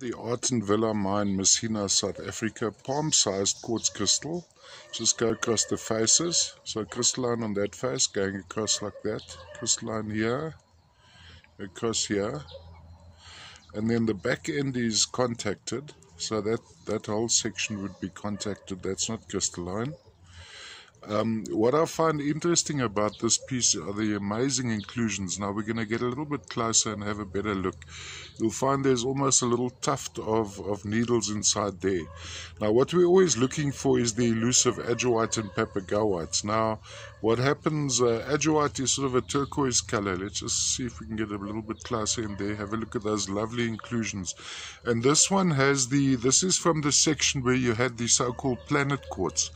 The Artonvilla mine, Messina, South Africa, palm-sized quartz crystal. Just go across the faces. So crystalline on that face, going across like that. Crystalline here, across here. And then the back end is contacted. So that, that whole section would be contacted. That's not crystalline. Um, what I find interesting about this piece are the amazing inclusions. Now we're going to get a little bit closer and have a better look. You'll find there's almost a little tuft of, of needles inside there. Now what we're always looking for is the elusive ajoite and papagoites. Now what happens, uh, is sort of a turquoise color. Let's just see if we can get a little bit closer in there. Have a look at those lovely inclusions. And this one has the, this is from the section where you had the so-called planet quartz.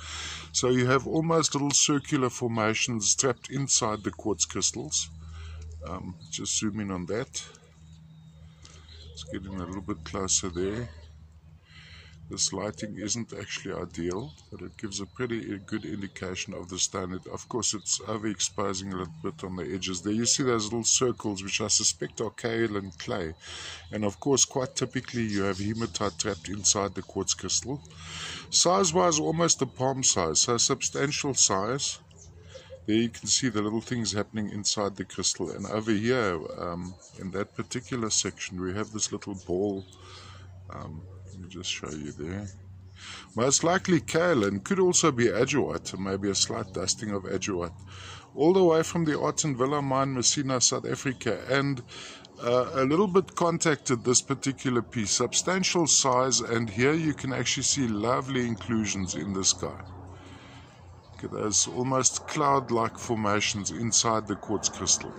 So you have almost little circular formations trapped inside the quartz crystals. Um, just zoom in on that. Let's get in a little bit closer there. This lighting isn't actually ideal, but it gives a pretty good indication of the. It, of course, it's overexposing a little bit on the edges. There you see those little circles, which I suspect are kaolin clay. And of course, quite typically, you have hematite trapped inside the quartz crystal. Size-wise, almost a palm size, so substantial size. There you can see the little things happening inside the crystal. And over here, um, in that particular section, we have this little ball um, let me just show you there. Most likely kaolin could also be ajoite, maybe a slight dusting of ajoite. All the way from the Artonvilla mine, Messina, South Africa, and uh, a little bit contacted this particular piece. Substantial size, and here you can actually see lovely inclusions in the sky. Look at those almost cloud-like formations inside the quartz crystal.